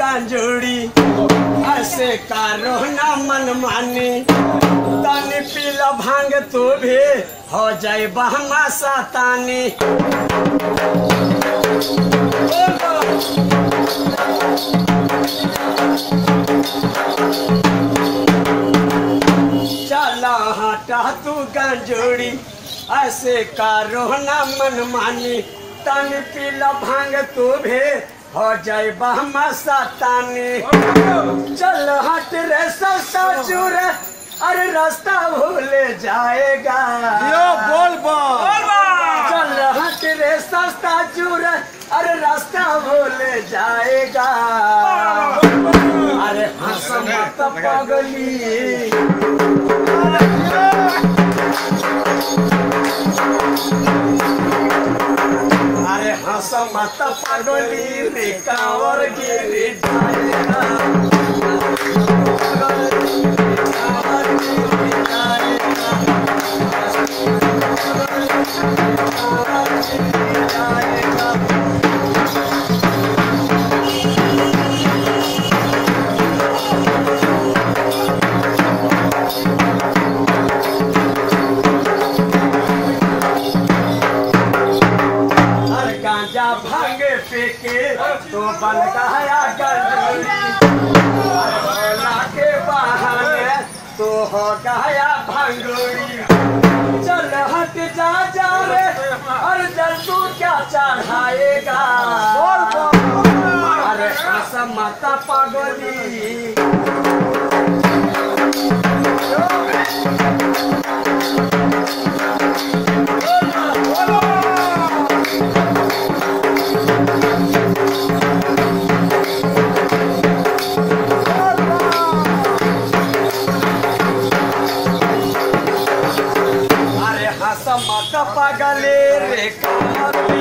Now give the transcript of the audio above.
गंजूड़ी ऐसे करो ना मन मानी। तनी पीला भाँग तू भी हो जाए बहमा सतानी। चल हटा तू गंजूड़ी ऐसे करो ना मन मानी। तनी पीला भाँग तू भी हो जाए बहमा सतानी। चल हट रे सस्ता चूर अरे रास्ता भूल जाएगा। यो बोल बोल। चल हट रे सस्ता चूर अरे रास्ता भूल जाएगा। अरे हंस मत पगली। मत पगली रे कांवर गिरी जाएगा तो बन गया गंजूरी के बहाने तो हो गया भंगूरी। चल हट जा जा रे जल तू क्या चढ़ाएगा? अरे हंस माता पागली अरे हंस मत पागले रे कमली